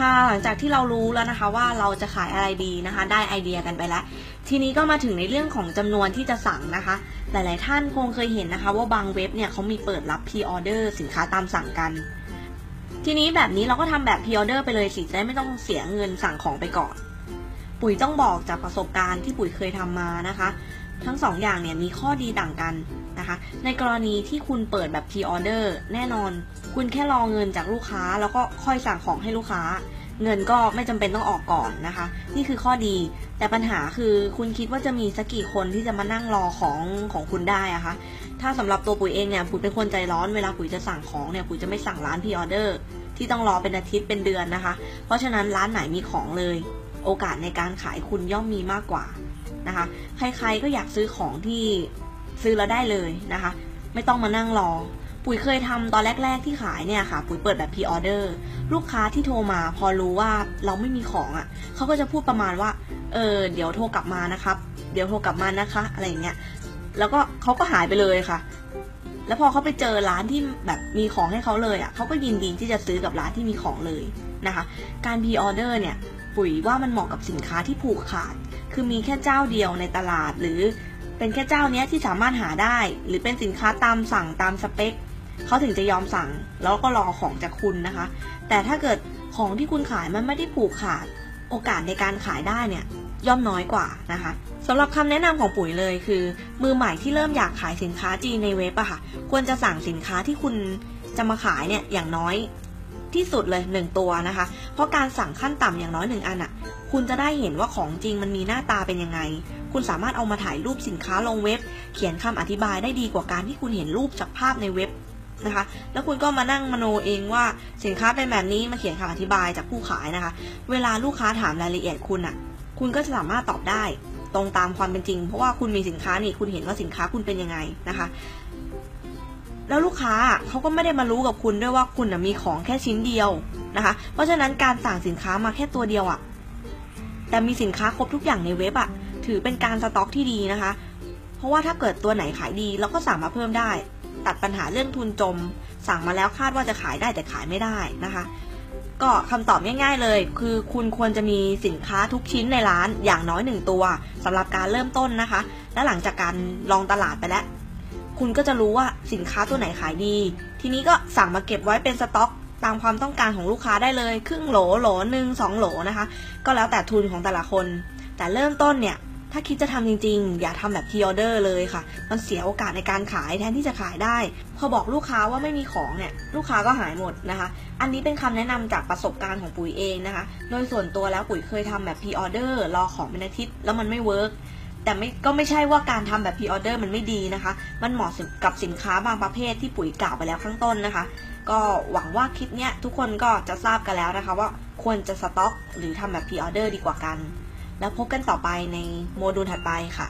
ค่ะหลังจากที่เรารู้แล้วนะคะว่าเราจะขายอะไรดีนะคะ ได้ไอเดียกันไปแล้ว ทีนี้ก็มาถึงในเรื่องของจำนวนที่จะสั่งนะคะ หลาย ๆ ท่านคงเคยเห็นนะคะ ว่าบางเว็บเนี่ยเขามีเปิดรับพ r ออเดอร์สินค้าตามสั่งกัน ทีนี้แบบนี้เราก็ทำแบบพ r ออเดอร์ไปเลยสิจะได้ไม่ต้องเสียเงินสั่งของไปก่อน ปุ๋ยต้องบอกจากประสบการณ์ที่ปุ๋ยเคยทำมานะคะ ทั้งสองอย่างเนี่ยมีข้อดีต่างกันนะคะ ในกรณีที่คุณเปิดแบบพ r ออเดอร์แน่นอน คุณแค่รอเงินจากลูกค้าแล้วก็ค่อยสั่งของให้ลูกค้า เงินก็ไม่จำเป็นต้องออกก่อนนะคะ นี่คือข้อดี แต่ปัญหาคือคุณคิดว่าจะมีสักกี่คนที่จะมานั่งรอของของคุณได้อะคะถ้าสำหรับตัวปุ๋ยเองเนี่ยปุ๋ยเป็นคนใจร้อนเวลาปุ๋ยจะสั่งของเนี่ยปุ๋ยจะไม่สั่งร้านพ r ออเดอร์ที่ต้องรอเป็นอาทิตย์เป็นเดือนนะคะ เพราะฉะนั้นร้านไหนมีของเลย โอกาสในการขายคุณย่อมมีมากกว่านะคะ ใครๆก็อยากซื้อของที่ซื้อแล้วได้เลยนะคะ ไม่ต้องมานั่งรอ ปุ๋ยเคยทำตอนแรก ๆ ที่ขายเนี่ยค่ะ ปุ๋ยเปิดแบบพ r ออเดอร์ลูกค้าที่โทรมาพอรู้ว่าเราไม่มีของอะ่ะเขาก็จะพูดประมาณว่าเออเดี๋ยวโทรกลับมานะครับ เดี๋ยวโทรกลับมานะคะอะไรอย่างเงี้ยแล้วก็เขาก็หายไปเลยค่ะ แล้วพอเขาไปเจอร้านที่แบบมีของให้เขาเลยอะ่ะเขาก็ยินดีที่จะซื้อกับร้านที่มีของเลยนะคะ การพ r ออเดอร์เนี่ยปุ๋ยว่ามันเหมาะกับสินค้าที่ผูกขาด คือมีแค่เจ้าเดียวในตลาดหรือเป็นแค่เจ้าเนี้ยที่สามารถหาได้ หรือเป็นสินค้าตามสั่งตามสเปค เขาถึงจะยอมสั่ง แล้วก็รอของจากคุณนะคะ แต่ถ้าเกิดของที่คุณขายมันไม่ได้ผูกขาด โอกาสในการขายได้เนี่ยย่อมน้อยกว่านะคะสำหรับคำแนะนำของปุ๋ยเลยคือ มือใหม่ที่เริ่มอยากขายสินค้าจีนในเว็บอะค่ะ ควรจะสั่งสินค้าที่คุณจะมาขายเนี่ยอย่างน้อยที่สุดเลยหนึ่งตัวนะคะ เพราะการสั่งขั้นต่ำอย่างน้อยหนึ่งอันอะคุณจะได้เห็นว่าของจริงมันมีหน้าตาเป็นยังไง คุณสามารถเอามาถ่ายรูปสินค้าลงเว็บ เขียนคำอธิบายได้ดีกว่าการที่คุณเห็นรูปจากภาพในเว็บ นะคะ แล้วคุณก็มานั่งมโนเองว่าสินค้าเป็นแบบนี้มาเขียนคำอธิบายจากผู้ขายนะคะ เวลาลูกค้าถามรายละเอียดคุณอะคุณก็จะสามารถตอบได้ตรงตามความเป็นจริง เพราะว่าคุณมีสินค้านี่คุณเห็นว่าสินค้าคุณเป็นยังไงนะคะ แล้วลูกค้าเขาก็ไม่ได้มารู้กับคุณด้วยว่าคุณมีของแค่ชิ้นเดียวนะคะ เพราะฉะนั้นการสั่งสินค้ามาแค่ตัวเดียวอะแต่มีสินค้าครบทุกอย่างในเว็บอะ ถือเป็นการสต็อกที่ดีนะคะ เพราะว่าถ้าเกิดตัวไหนขายดีเราก็สั่งมาเพิ่มได้ ตัดปัญหาเรื่องทุนจม สั่งมาแล้วคาดว่าจะขายได้แต่ขายไม่ได้นะคะ ก็คำตอบง่าย ๆเลย คือคุณควรจะมีสินค้าทุกชิ้นในร้านอย่างน้อยหนึ่งตัวสำหรับการเริ่มต้นนะคะ และหลังจากการลองตลาดไปแล้ว คุณก็จะรู้ว่าสินค้าตัวไหนขายดี ทีนี้ก็สั่งมาเก็บไว้เป็นสต็อกตามความต้องการของลูกค้าได้เลย ครึ่งโหลโหลหนึ่งสองโหลนะคะ ก็แล้วแต่ทุนของแต่ละคน แต่เริ่มต้นเนี่ย ถ้าคิดจะทำจริงๆ อย่าทำแบบพ r ออเดอร์เลยค่ะ มันเสียโอกาสในการขายแทนที่จะขายได้ พอบอกลูกค้าว่าไม่มีของเนี่ย ลูกค้าก็หายหมดนะคะ อันนี้เป็นคำแนะนำจากประสบการณ์ของปุ๋ยเองนะคะ โดยส่วนตัวแล้วปุ๋ยเคยทำแบบพ r ออเดอร์รอของเป็นอาทิตย์แล้วมันไม่เวิร์กแต่ไม่ก็ไม่ใช่ว่าการทำแบบพ r ออเดอร์มันไม่ดีนะคะ มันเหมาะกับสินค้าบางประเภทที่ปุ๋ยกล่าวไปแล้วข้างต้นนะคะ ก็หวังว่าคลิปนี้ทุกคนก็จะทราบกันแล้วนะคะ ว่าควรจะสต็อก หรือทำแบบพ r ออเดอร์ดีกว่ากัน แล้วพบกันต่อไปในโมดูลถัดไปค่ะ